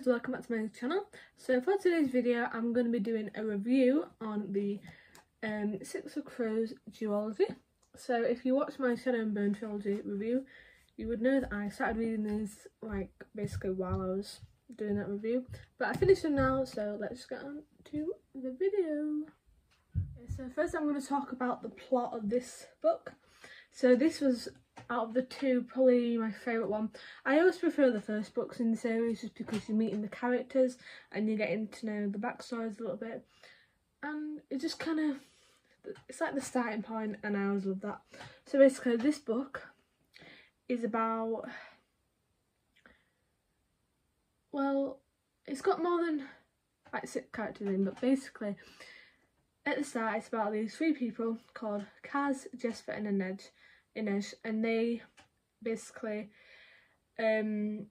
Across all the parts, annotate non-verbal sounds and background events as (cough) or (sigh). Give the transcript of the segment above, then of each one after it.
guys, welcome back to my channel. So for today's video I'm going to be doing a review on the um, Six of Crows duology. So if you watch my Shadow and Bone trilogy review you would know that I started reading these like basically while I was doing that review. But I finished them now so let's get on to the video. Okay, so first I'm going to talk about the plot of this book. So this was out of the two probably my favourite one. I always prefer the first books in the series just because you're meeting the characters and you're getting to know the backstories a little bit. And it just kind of, it's like the starting point and I always love that. So basically this book is about, well, it's got more than like six characters in, but basically at the start it's about these three people called Kaz, Jesper and Inej it and they basically um,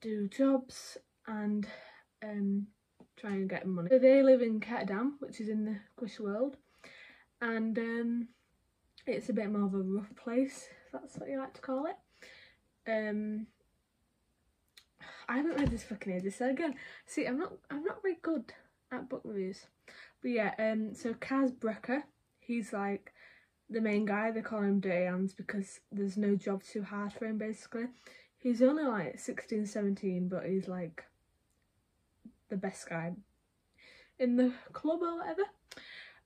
do jobs and um, try and get money. So they live in Ketterdam, which is in the Gush world, and um, it's a bit more of a rough place, that's what you like to call it. Um, I haven't read this fucking ages, so again, see, I'm not, I'm not very good at book reviews, but yeah. Um, so Kaz Brekker, he's like the main guy, they call him Dirty Hands because there's no job too hard for him basically. He's only like 16, 17, but he's like the best guy in the club or whatever.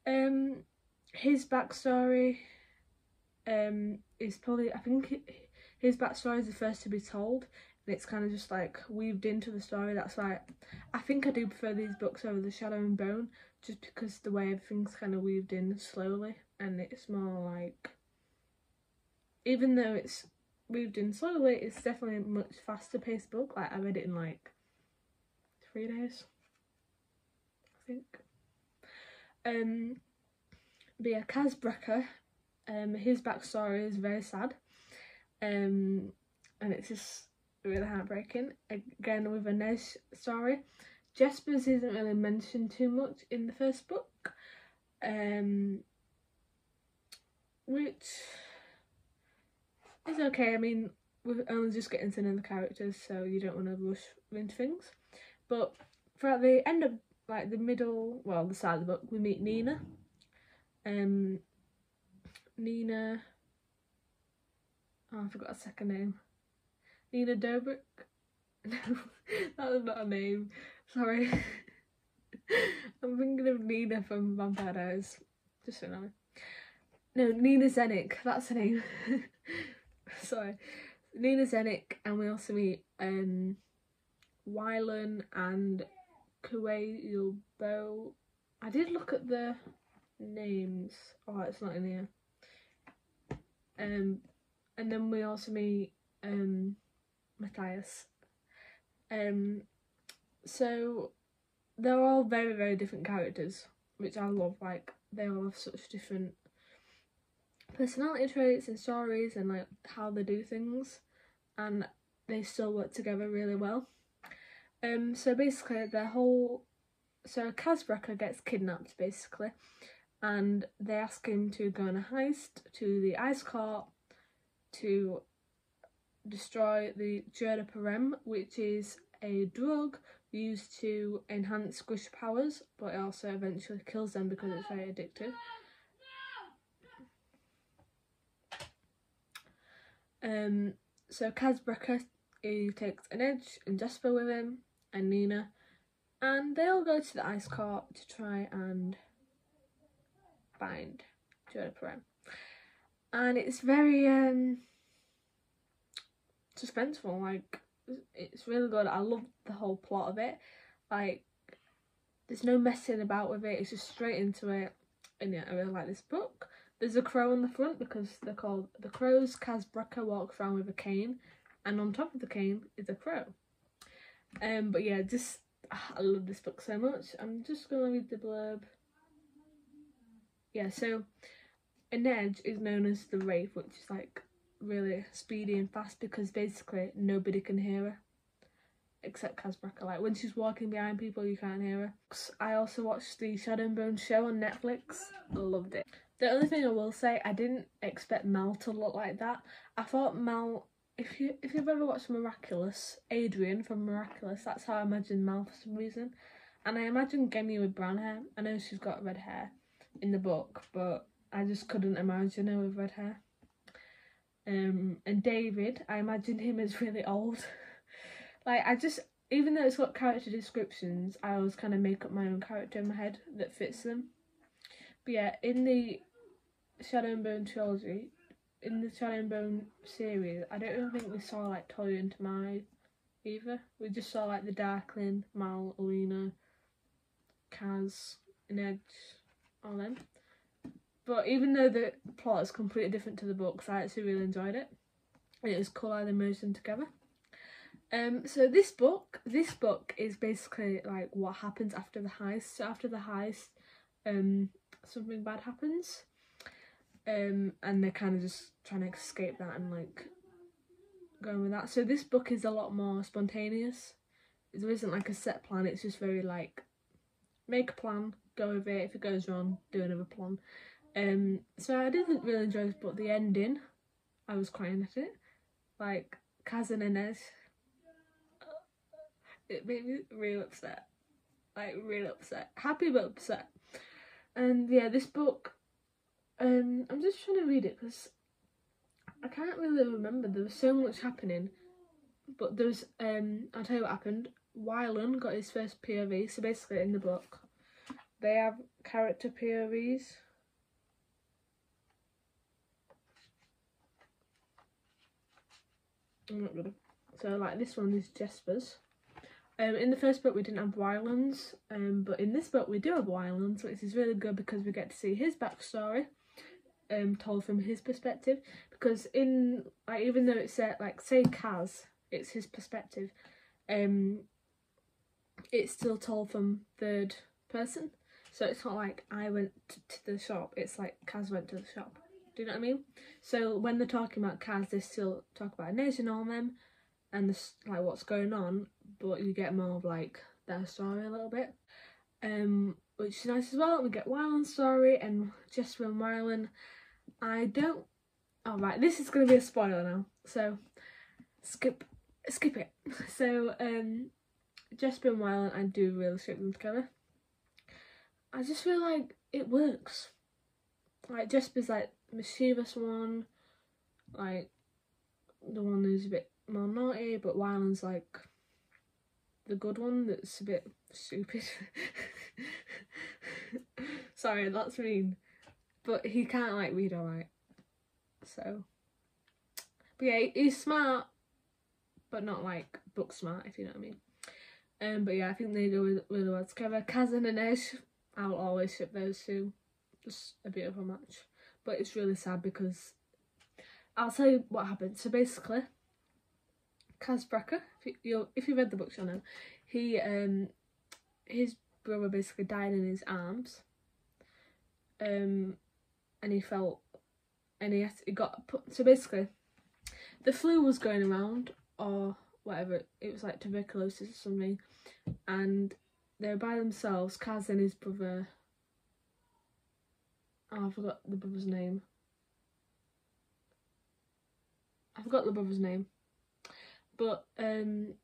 Um, his backstory um, is probably, I think his backstory is the first to be told and it's kind of just like weaved into the story. That's why I think I do prefer these books over The Shadow and Bone just because the way everything's kind of weaved in slowly and it's more like even though it's moved in slowly it's definitely a much faster paced book. Like I read it in like three days I think. Um but yeah Kaz Brekker um his backstory is very sad. Um and it's just really heartbreaking. Again with a Inej story. Jesper's isn't really mentioned too much in the first book. Um which is okay. I mean, we're only just getting to know the characters, so you don't want to rush into things. But throughout the end of like the middle, well, the side of the book, we meet Nina. Um, Nina. Oh, I forgot her second name. Nina Dobrik. No, (laughs) that was not a name. Sorry. (laughs) I'm thinking of Nina from Vampire Diaries. Just so you know. No, Nina Zenik, that's her name. (laughs) Sorry. Nina Zenik, and we also meet um, Wylan and Kueilbo. I did look at the names. Oh, it's not in here. Um, and then we also meet um, Matthias. Um, so they're all very, very different characters, which I love. Like, they all have such different personality traits and stories and like how they do things and they still work together really well. Um so basically their whole so Kaz gets kidnapped basically and they ask him to go on a heist to the ice court to destroy the jurda parem which is a drug used to enhance squish powers but it also eventually kills them because it's very addictive. Um, so Kaz Brekker, he takes Inej and Jesper with him, and Nina, and they all go to the ice court to try and find jurda parem. And it's very um suspenseful, like it's really good. I love the whole plot of it. Like there's no messing about with it, it's just straight into it. And yeah, I really like this book. There's a crow on the front because they're called the crows. Kaz walks around with a cane, and on top of the cane is a crow. Um, but yeah, just ah, I love this book so much. I'm just gonna read the blurb. Yeah, so Inej is known as the Wraith, which is like really speedy and fast because basically nobody can hear her except Kaz Like when she's walking behind people, you can't hear her. I also watched the Shadow and Bone show on Netflix. Loved it. The only thing I will say, I didn't expect Mal to look like that. I thought Mal if you if you've ever watched Miraculous, Adrien from Miraculous, that's how I imagined Mal for some reason. And I imagined Genya with brown hair. I know she's got red hair in the book, but I just couldn't imagine her with red hair. Um, and David, I imagine him as really old. (laughs) like I just, even though it's got character descriptions, I always kind of make up my own character in my head that fits them. But yeah, in the Shadow and Bone trilogy, in the Shadow and Bone series, I don't even think we saw like Tolya and Tamar either. We just saw like the Darkling, Mal, Alina, Kaz, and Edge, all them. But even though the plot is completely different to the books, I actually really enjoyed it. And it was cool how they merged them together. Um, so this book, this book is basically like what happens after the heist. So after the heist, um, something bad happens. Um, and they're kind of just trying to escape that and like going with that. So this book is a lot more spontaneous. There isn't like a set plan. It's just very like make a plan, go with it. If it goes wrong, do another plan. Um, so I didn't really enjoy this, but the ending, I was crying at it. Like Kaz and Inej, it made me real upset. Like real upset, happy but upset. And yeah, this book, um, I'm just trying to read it because I can't really remember. There was so much happening, but there's um, I'll tell you what happened. Wylan got his first POV. So basically, in the book, they have character POVs. I'm not gonna. So like this one is Jesper's. Um, in the first book we didn't have Wylan's, um, but in this book we do have Wylan's, which is really good because we get to see his backstory, um, told from his perspective. Because in like even though it's set like say Kaz, it's his perspective, um, it's still told from third person. So it's not like I went to the shop. It's like Kaz went to the shop. Do you know what I mean? So when they're talking about Kaz, they still talk about Inej and all them, and this like what's going on, but you get more of like their story a little bit, um, which is nice as well. We get Wylan's story and Jesper and Wylan. I don't. All oh, right, this is gonna be a spoiler now, so skip skip it. (laughs) So um, Jesper and I do really ship them together. I just feel like it works. Like Jesper's like mischievous one, like the one who's a bit more naughty, but Wylan's like the good one that's a bit stupid. (laughs) Sorry, that's mean. But he can't like read alright. So But yeah, he's smart but not like book smart if you know what I mean. Um but yeah, I think they go really well together. Kaz and Inej, I'll always ship those two. Just a beautiful match but it's really sad because I'll tell you what happened. So basically, Kaz Brekker, if you if you read the book, you'll know he um his brother basically died in his arms. Um, and he felt, and he, had, he got put. So basically, the flu was going around, or whatever. It was like tuberculosis or something, and they were by themselves. Kaz and his brother Oh, I forgot the brother's name. I forgot the brother's name. But um,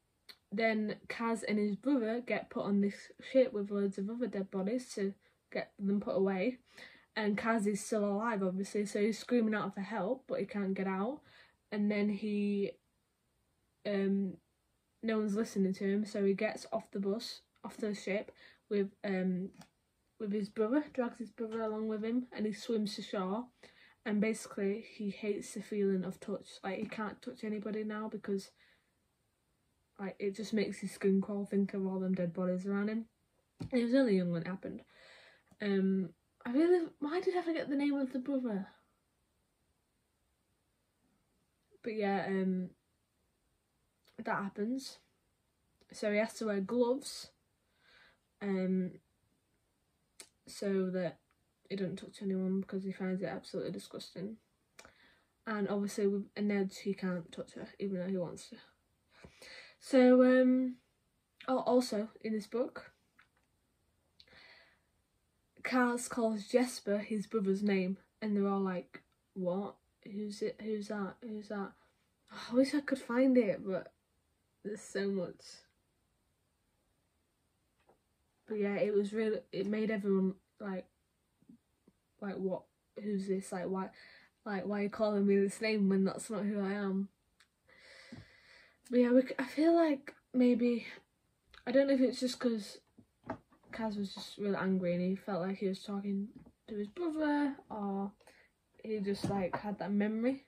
then Kaz and his brother get put on this ship with loads of other dead bodies to get them put away. And Kaz is still alive, obviously, so he's screaming out for help, but he can't get out. And then he, um, no one's listening to him, so he gets off the bus, off the ship, with um with his brother, drags his brother along with him, and he swims to shore. And basically, he hates the feeling of touch. Like, he can't touch anybody now because, like, it just makes his skin crawl think of all them dead bodies around him. And he was only young when it happened. Um, I really, why did I forget the name of the brother? But yeah, um, that happens. So he has to wear gloves. Um, so that he doesn't touch anyone because he finds it absolutely disgusting. And obviously with Ned, he can't touch her even though he wants to. So, um, oh, also in this book, Kaz calls Jesper his brother's name, and they're all like, "What? Who's it? Who's that? Who's that?" I wish I could find it, but there's so much. But yeah, it was really. It made everyone like, like what? Who's this? Like why? Like why are you calling me this name when that's not who I am? But yeah, we, I feel like maybe I don't know if it's just because Kaz was just really angry and he felt like he was talking to his brother, or he just like had that memory,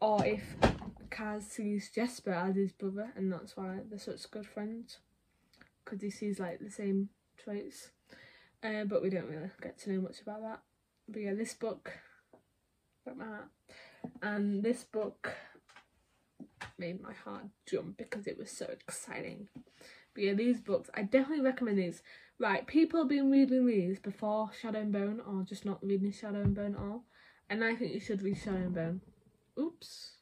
or if Kaz sees Jesper as his brother and that's why they're such good friends because he sees like the same traits. Uh, but we don't really get to know much about that. But yeah, this book, and this book made my heart jump because it was so exciting. But yeah, these books, I definitely recommend these. Right, people have been reading these before Shadow and Bone or just not reading Shadow and Bone at all. And I think you should read Shadow and Bone. Oops.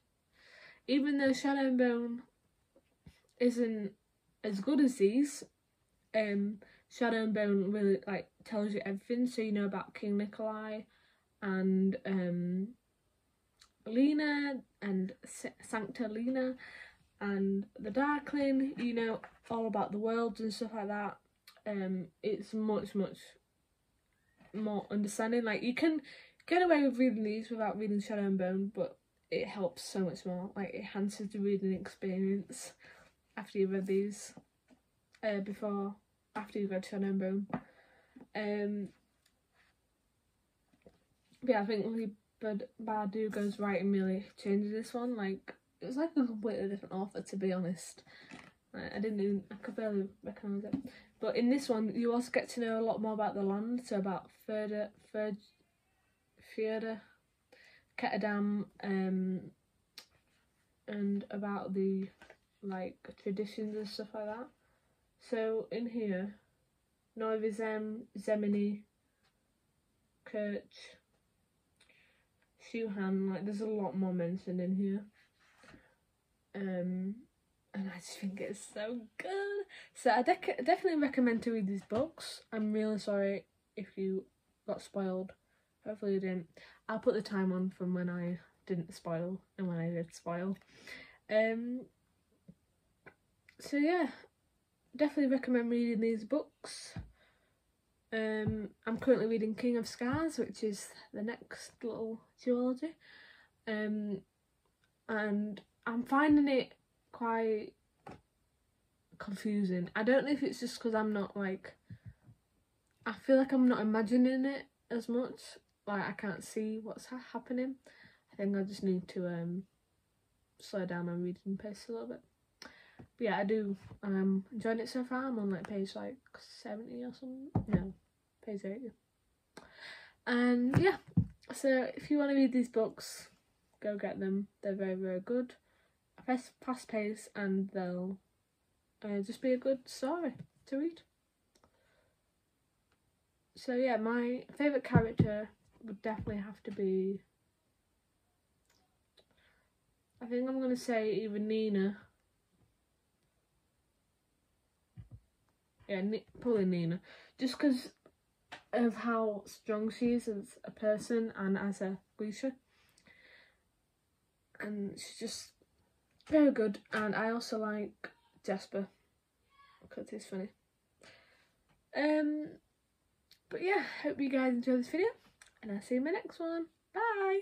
Even though Shadow and Bone isn't as good as these, um, Shadow and Bone really like tells you everything. So you know about King Nikolai and um, Lena and S- Sankta Lena and the Darkling. You know all about the worlds and stuff like that. Um, it's much much more understanding. Like you can get away with reading these without reading Shadow and Bone, but it helps so much more. Like it enhances the reading experience after you've read these. Uh, before after you've read Shadow and Bone. Um, yeah, I think Leigh Bardugo's writing really changes this one. Like it was like a completely different author, to be honest. I, didn't even I could barely recognise it. But in this one, you also get to know a lot more about the land. So about Fjerda, Fjerda, Fjerda, Ketterdam, um, and about the like traditions and stuff like that. So in here, Novizem, Zemeni, Kerch, Shuhan, like there's a lot more mentioned in here. Um, and I just think it's so good. So I dec- definitely recommend to read these books. I'm really sorry if you got spoiled. Hopefully you didn't. I'll put the time on from when I didn't spoil and when I did spoil. Um. So yeah, definitely recommend reading these books. Um, I'm currently reading King of Scars, which is the next little duology. Um, and I'm finding it quite confusing. I don't know if it's just because I'm not like, I feel like I'm not imagining it as much. Like I can't see what's ha- happening. I think I just need to um slow down my reading pace a little bit. But yeah, I do. Um, enjoying it so far. I'm on like page like seventy or something. No, page eighty. And yeah, so if you want to read these books, go get them. They're very very good. Fast pace, and they'll uh, just be a good story to read. So yeah, my favorite character would definitely have to be. I think I'm gonna say either Nina yeah, Ni- probably Nina, just because of how strong she is as a person and as a Grisha. And she's just very good. And I also like Jesper because he's funny. Um, but yeah, hope you guys enjoy this video, and I'll see you in my next one. Bye.